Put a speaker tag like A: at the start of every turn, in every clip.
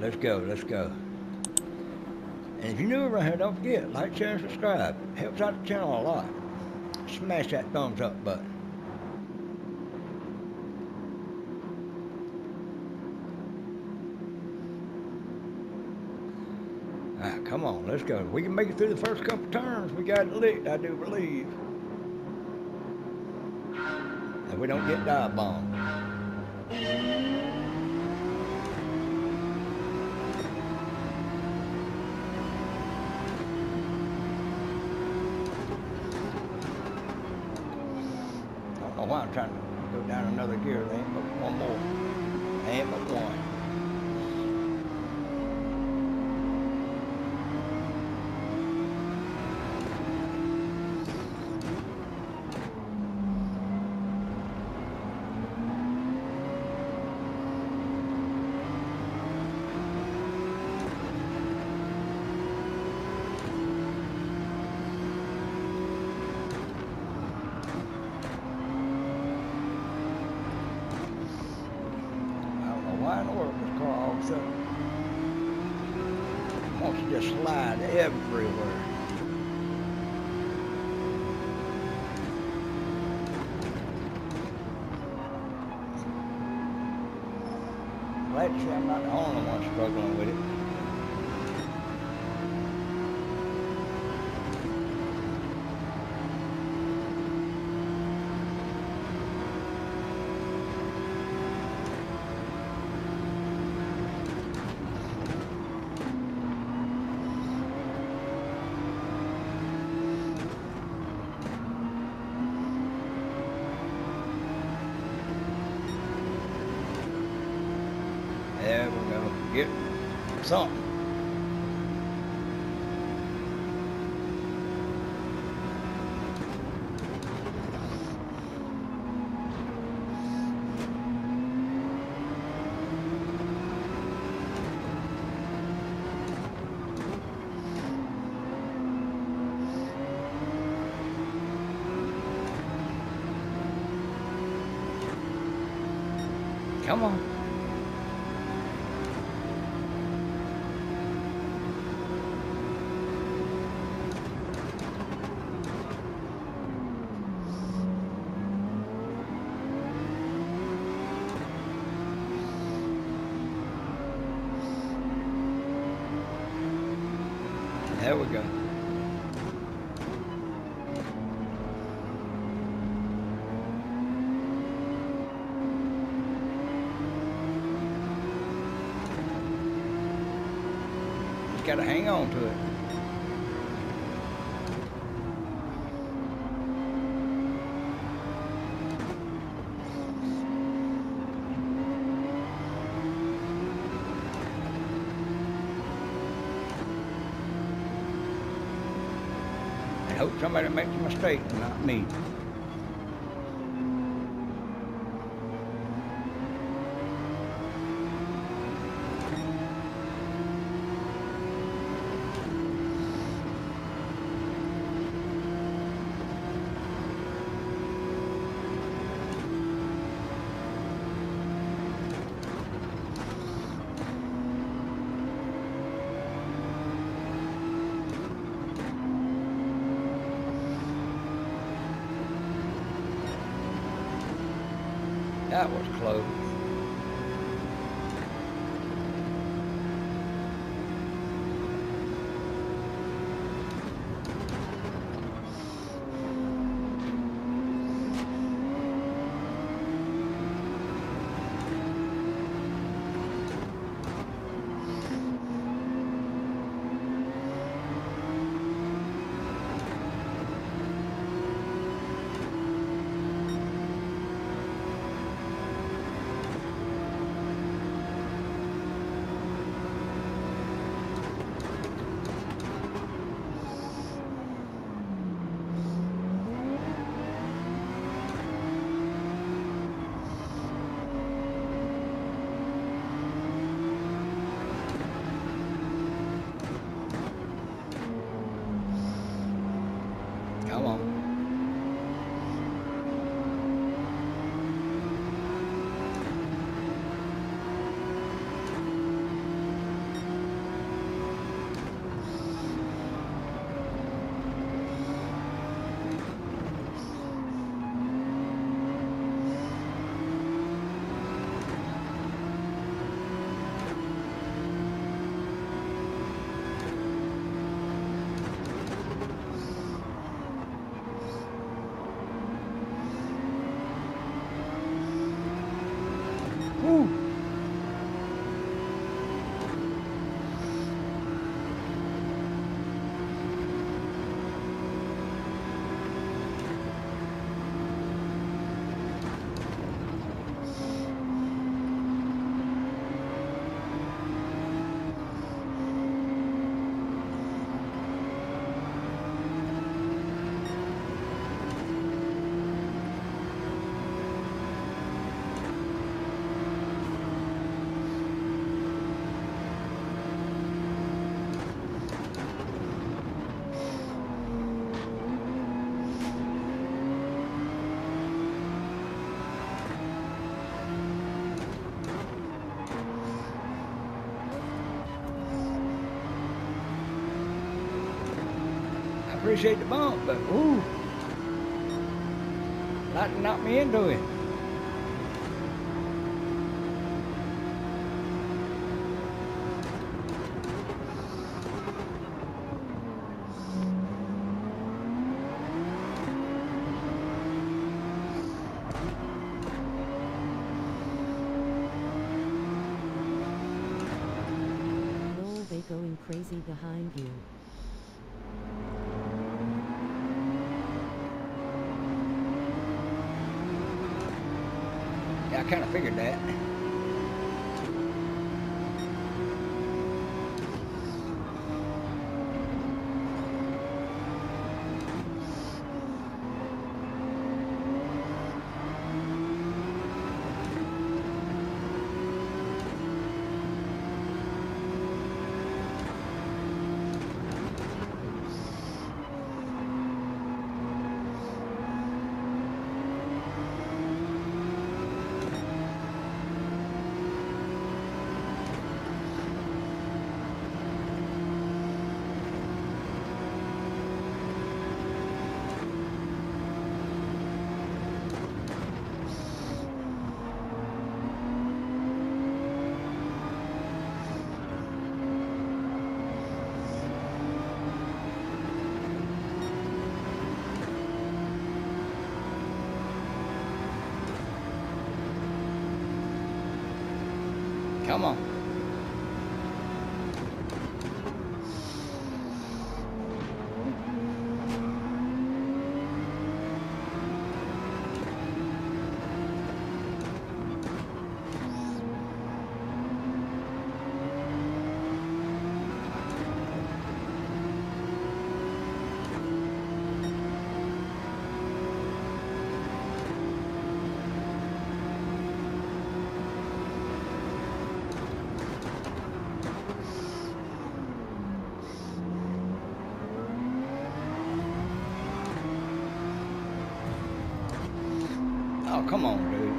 A: let's go, let's go. And if you're new around here, don't forget, like, share, and subscribe. Helps out the channel a lot. Smash that thumbs up button. Ah, come on, let's go. We can make it through the first couple turns. We got it licked, I do believe. And we don't get dive bombed. I don't know why I'm trying to go down another gear. There ain't but one more. Ain't but one. I don't know why in the world this car all of wants to just slide everywhere. To I'm not the only one struggling with it. There we go. Get something. Come on. There we go. Gotta hang on to it. Hope somebody makes a mistake not me. That was close. Appreciate the bump, but ooh, like to knock me into it.
B: Crazy behind you.
A: Kind of figured that. Come on. Come on, dude.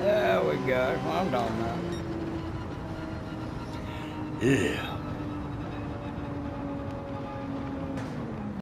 A: There we go. That's what I'm talking about. Yeah.